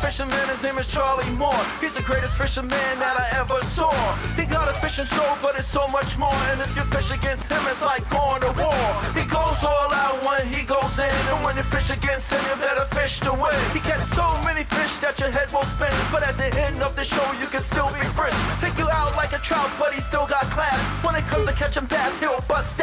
fisherman, his name is Charlie Moore. He's the greatest fisherman that I ever saw. He got a fishing show, but it's so much more. And if you fish against him, it's like going to war. He goes all out when he goes in. And when you fish against him, you better fish to win. He catches so many fish that your head won't spin. But at the end of the show, you can still be friends. Take you out like a trout, but he still got class. When it comes to catching bass, he'll bust.